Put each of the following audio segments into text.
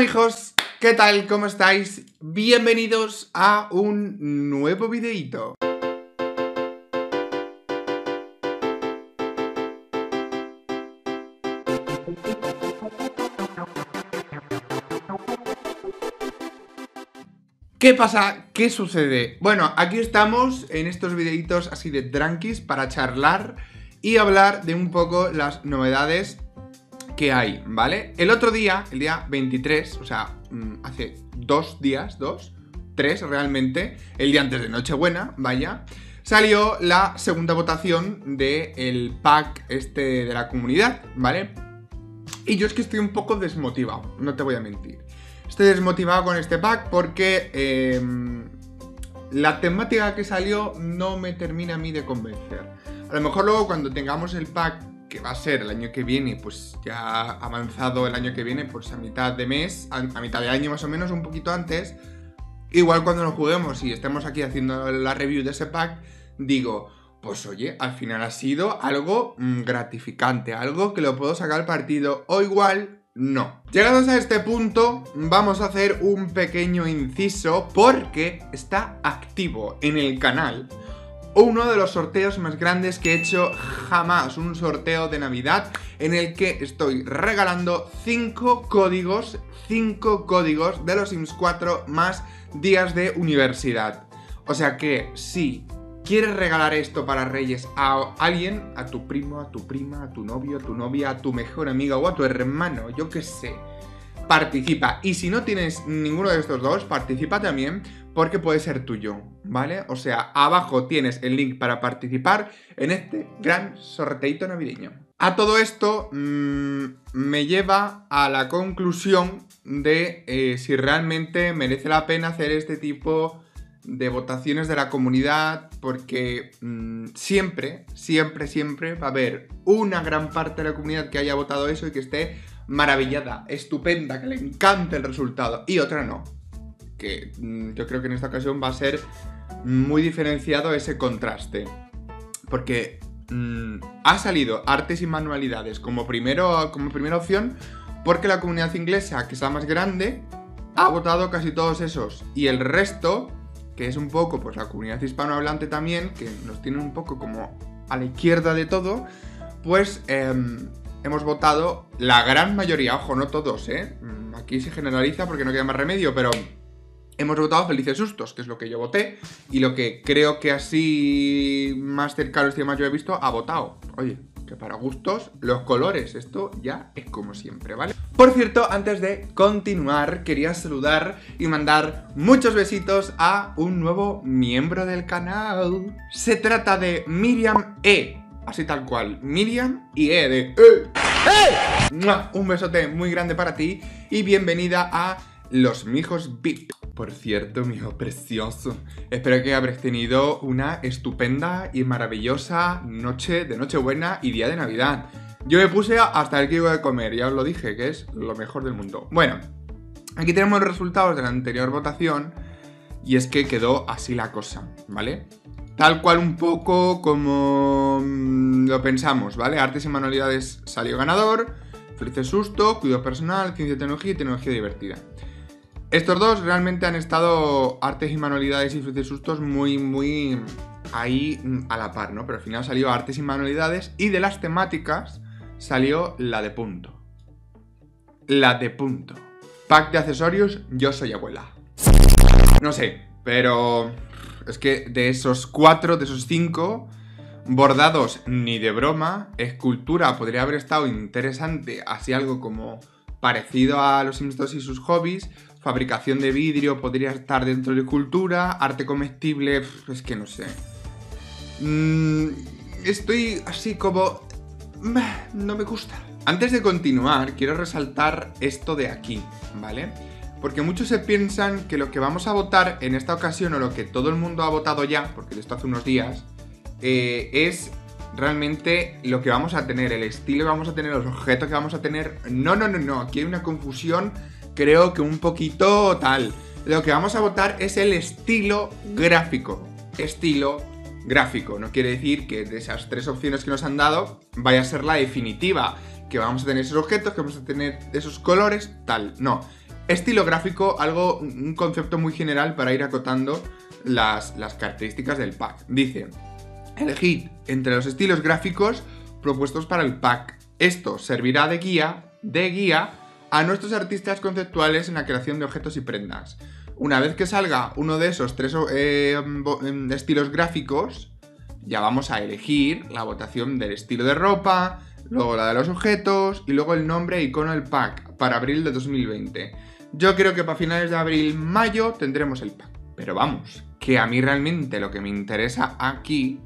Amigos, ¿qué tal? ¿Cómo estáis? Bienvenidos a un nuevo videito. ¿Qué pasa? ¿Qué sucede? Bueno, aquí estamos en estos videitos así de tranquis para charlar y hablar de un poco las novedades que hay, ¿vale? El otro día, el día 23, o sea, mm, hace dos días, dos, tres realmente, el día antes de Nochebuena, vaya, salió la segunda votación del pack este de la comunidad, ¿vale? Y yo es que estoy un poco desmotivado, no te voy a mentir. Estoy desmotivado con este pack porque em, la temática que salió no me termina a mí de convencer. A lo mejor luego cuando tengamos el pack que va a ser el año que viene, pues ya avanzado el año que viene, pues a mitad de mes, a, mitad de año más o menos, un poquito antes, igual cuando lo juguemos y estemos aquí haciendo la review de ese pack, digo, pues oye, al final ha sido algo mm, gratificante, algo que lo puedo sacar al partido, o igual no. Llegados a este punto, vamos a hacer un pequeño inciso porque está activo en el canal uno de los sorteos más grandes que he hecho jamás, un sorteo de Navidad en el que estoy regalando 5 códigos, 5 códigos de los Sims 4 más días de universidad. O sea que si quieres regalar esto para Reyes a alguien, a tu primo, a tu prima, a tu novio, a tu novia, a tu mejor amiga o a tu hermano, yo qué sé, participa. Y si no tienes ninguno de estos dos, participa también porque puede ser tuyo, ¿vale? O sea, abajo tienes el link para participar en este gran sorteito navideño. A todo esto mm, me lleva a la conclusión de eh, si realmente merece la pena hacer este tipo de votaciones de la comunidad porque mm, siempre, siempre, siempre va a haber una gran parte de la comunidad que haya votado eso y que esté maravillada, estupenda, que le encante el resultado y otra no. Que mm, yo creo que en esta ocasión va a ser muy diferenciado ese contraste. Porque mm, ha salido artes y manualidades como, primero, como primera opción porque la comunidad inglesa, que es la más grande, ha votado casi todos esos. Y el resto que es un poco pues la comunidad hispanohablante también, que nos tiene un poco como a la izquierda de todo, pues em, hemos votado la gran mayoría, ojo, no todos, ¿eh? Mm, aquí se generaliza porque no queda más remedio, pero hemos votado Felices Sustos, que es lo que yo voté, y lo que creo que así más cercano este más yo he visto ha votado. Oye, que para gustos, los colores, esto ya es como siempre, ¿vale? Por cierto, antes de continuar, quería saludar y mandar muchos besitos a un nuevo miembro del canal. Se trata de Miriam E. Así tal cual, Miriam y E de ¡Eh! Un besote muy grande para ti y bienvenida a Los Mijos VIP. Por cierto, mi hijo precioso, espero que habréis tenido una estupenda y maravillosa noche de Nochebuena y día de Navidad. Yo me puse hasta el que iba de comer, ya os lo dije, que es lo mejor del mundo. Bueno, aquí tenemos los resultados de la anterior votación y es que quedó así la cosa, ¿vale? Tal cual un poco como mm, lo pensamos, ¿vale? Artes y manualidades salió ganador, Felices Susto, Cuidado Personal, Ciencia y Tecnología y Tecnología Divertida. Estos dos realmente han estado artes y manualidades y frutos sustos muy, muy ahí mm, a la par, ¿no? Pero al final salió artes y manualidades y de las temáticas salió la de punto. La de punto. Pack de accesorios, yo soy abuela. No sé, pero es que de esos cuatro, de esos cinco, bordados ni de broma, escultura podría haber estado interesante, así algo como parecido a los Sims 2 y sus hobbies, fabricación de vidrio podría estar dentro de cultura, arte comestible, es que no sé. Mm, estoy así como... No me gusta. Antes de continuar, quiero resaltar esto de aquí, ¿vale? Porque muchos se piensan que lo que vamos a votar en esta ocasión, o lo que todo el mundo ha votado ya, porque de esto hace unos días, eh, es realmente lo que vamos a tener, el estilo que vamos a tener, los objetos que vamos a tener. No, no, no, no, aquí hay una confusión creo que un poquito tal. Lo que vamos a votar es el estilo gráfico. Estilo gráfico. No quiere decir que de esas tres opciones que nos han dado vaya a ser la definitiva. Que vamos a tener esos objetos, que vamos a tener esos colores, tal. No. estilo gráfico, algo, un concepto muy general para ir acotando las, las características del pack. Dice, elegid entre los estilos gráficos propuestos para el pack. Esto servirá de guía, de guía a nuestros artistas conceptuales en la creación de objetos y prendas. Una vez que salga uno de esos tres eh, em, estilos gráficos, ya vamos a elegir la votación del estilo de ropa, luego la de los objetos y luego el nombre e icono del pack para abril de 2020. Yo creo que para finales de abril-mayo tendremos el pack. Pero vamos, que a mí realmente lo que me interesa aquí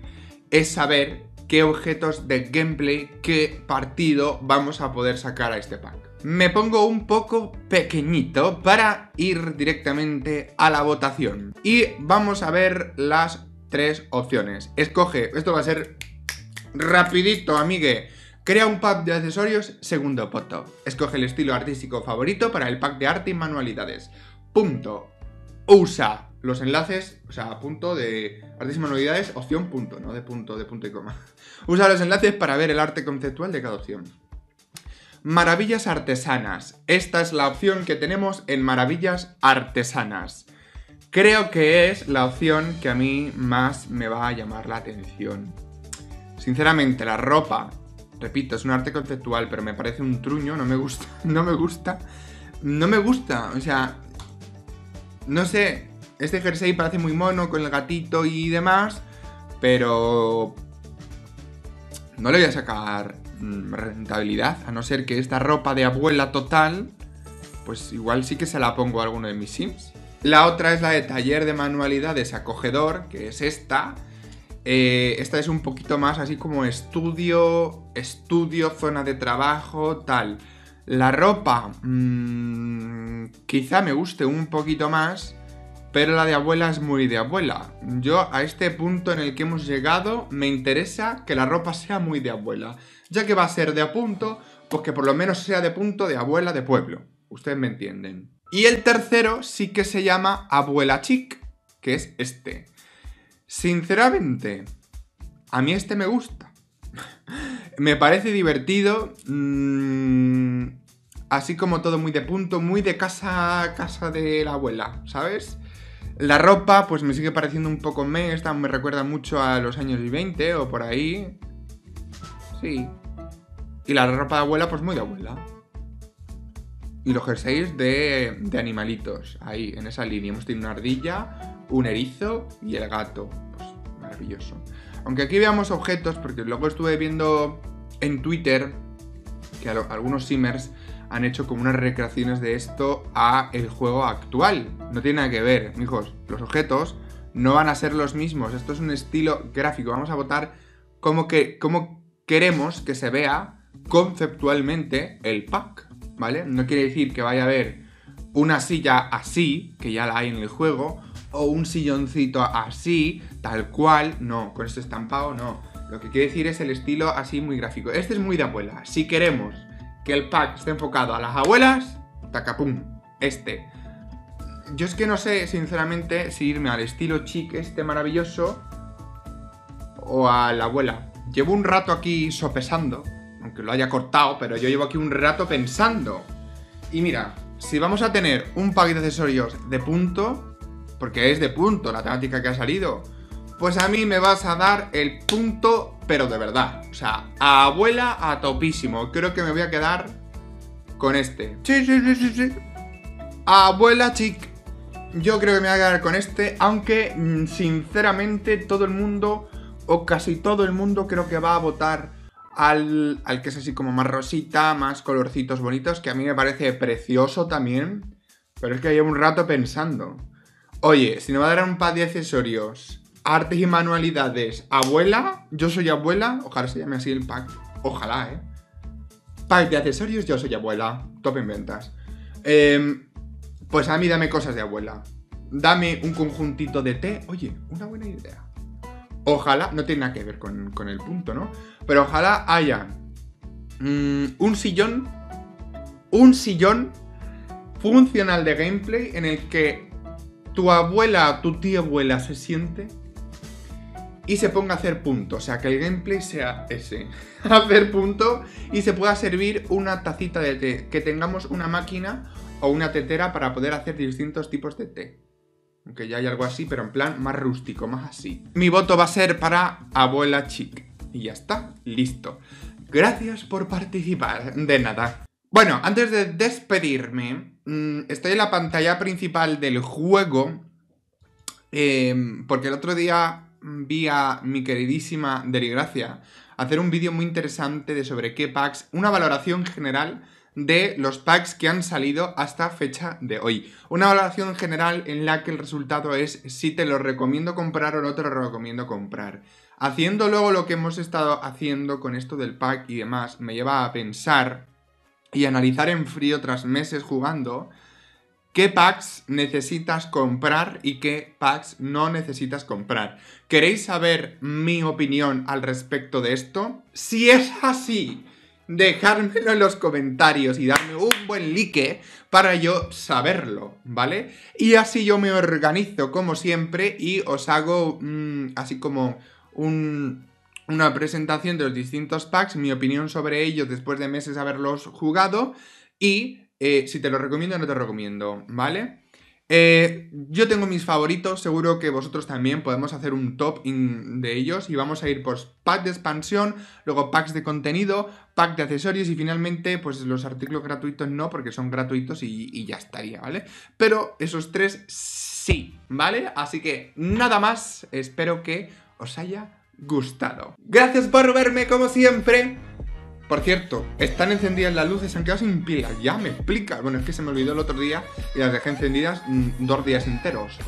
es saber qué objetos de gameplay, qué partido vamos a poder sacar a este pack. Me pongo un poco pequeñito para ir directamente a la votación. Y vamos a ver las tres opciones. Escoge, esto va a ser rapidito, amigue. Crea un pack de accesorios, segundo voto. Escoge el estilo artístico favorito para el pack de arte y manualidades. Punto. Usa los enlaces, o sea, punto de artes y manualidades, opción punto, no de punto, de punto y coma. Usa los enlaces para ver el arte conceptual de cada opción. Maravillas artesanas. Esta es la opción que tenemos en Maravillas artesanas. Creo que es la opción que a mí más me va a llamar la atención. Sinceramente, la ropa, repito, es un arte conceptual, pero me parece un truño, no me gusta, no me gusta. No me gusta, o sea, no sé, este jersey parece muy mono con el gatito y demás, pero no le voy a sacar mm, rentabilidad, a no ser que esta ropa de abuela total, pues igual sí que se la pongo a alguno de mis sims. La otra es la de taller de manualidades acogedor, que es esta. Eh, esta es un poquito más así como estudio, estudio, zona de trabajo, tal. La ropa, mmm, quizá me guste un poquito más, pero la de abuela es muy de abuela. Yo a este punto en el que hemos llegado me interesa que la ropa sea muy de abuela. Ya que va a ser de a punto, pues que por lo menos sea de punto de abuela de pueblo. Ustedes me entienden. Y el tercero sí que se llama abuela chic, que es este. Sinceramente, a mí este me gusta. me parece divertido. Mmm, así como todo muy de punto, muy de casa, casa de la abuela, ¿sabes? La ropa, pues me sigue pareciendo un poco me, esta me recuerda mucho a los años 20 o por ahí. Sí. Y la ropa de abuela, pues muy de abuela. Y los jerseys de, de animalitos, ahí, en esa línea. Hemos tenido una ardilla, un erizo y el gato. Pues maravilloso. Aunque aquí veamos objetos, porque luego estuve viendo en Twitter que algunos simmers han hecho como unas recreaciones de esto a el juego actual. No tiene nada que ver, hijos. Los objetos no van a ser los mismos. Esto es un estilo gráfico. Vamos a votar como que cómo queremos que se vea conceptualmente el pack, ¿vale? No quiere decir que vaya a haber una silla así, que ya la hay en el juego, o un silloncito así, tal cual, no, con este estampado no. Lo que quiere decir es el estilo así muy gráfico. Este es muy de abuela. Si queremos que el pack esté enfocado a las abuelas, tacapum, este. Yo es que no sé, sinceramente, si irme al estilo chic este maravilloso o a la abuela. Llevo un rato aquí sopesando, aunque lo haya cortado, pero yo llevo aquí un rato pensando. Y mira, si vamos a tener un pack de accesorios de punto, porque es de punto la temática que ha salido, pues a mí me vas a dar el punto, pero de verdad. O sea, a abuela a topísimo. Creo que me voy a quedar con este. Sí, sí, sí, sí, sí. Abuela chic. Yo creo que me voy a quedar con este, aunque mm, sinceramente todo el mundo, o casi todo el mundo, creo que va a votar al, al que es así como más rosita, más colorcitos bonitos, que a mí me parece precioso también. Pero es que llevo un rato pensando. Oye, si no va a dar un par de accesorios Artes y manualidades. Abuela, yo soy abuela. Ojalá se llame así el pack. Ojalá, ¿eh? Pack de accesorios, yo soy abuela. Top en ventas. Em, pues a mí dame cosas de abuela. Dame un conjuntito de té. Oye, una buena idea. Ojalá, no tiene nada que ver con, el punto, ¿no? Pero ojalá haya mm, un sillón. Un sillón funcional de gameplay en el que tu abuela, tu tía abuela se siente y se ponga a hacer punto. O sea, que el gameplay sea ese. hacer punto y se pueda servir una tacita de té. Que tengamos una máquina o una tetera para poder hacer distintos tipos de té. Aunque ya hay algo así, pero en plan más rústico, más así. Mi voto va a ser para abuela chic. Y ya está, listo. Gracias por participar, de nada. Bueno, antes de despedirme, mm, estoy en la pantalla principal del juego. Em, porque el otro día vi a mi queridísima Derigracia hacer un vídeo muy interesante de sobre qué packs, una valoración general de los packs que han salido hasta fecha de hoy. Una valoración general en la que el resultado es si te lo recomiendo comprar o no te lo recomiendo comprar. Haciendo luego lo que hemos estado haciendo con esto del pack y demás, me lleva a pensar y analizar en frío tras meses jugando qué packs necesitas comprar y qué packs no necesitas comprar. ¿Queréis saber mi opinión al respecto de esto? Si es así, dejármelo en los comentarios y darme un buen like para yo saberlo, ¿vale? Y así yo me organizo como siempre y os hago mm, así como una presentación de los distintos packs, mi opinión sobre ellos después de meses haberlos jugado y eh, si te lo recomiendo o no te recomiendo, ¿vale? Eh, yo tengo mis favoritos, seguro que vosotros también podemos hacer un top de ellos y vamos a ir pues pack de expansión, luego packs de contenido, pack de accesorios y finalmente pues los artículos gratuitos no porque son gratuitos y ya estaría, ¿vale? Pero esos tres sí, ¿vale? Así que nada más, espero que os haya gustado. Gracias por verme como siempre. Por cierto, están encendidas las luces, han quedado sin pilas, ya me explica. Bueno, es que se me olvidó el otro día y las dejé encendidas mm, dos días enteros.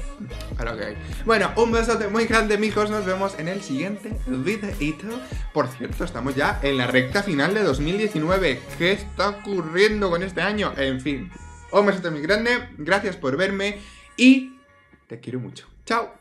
Pero ok. Bueno, un besote muy grande, mijos. Nos vemos en el siguiente videito. Por cierto, estamos ya en la recta final de 2019. ¿Qué está ocurriendo con este año? En fin, un besote muy grande. Gracias por verme y te quiero mucho. Chao.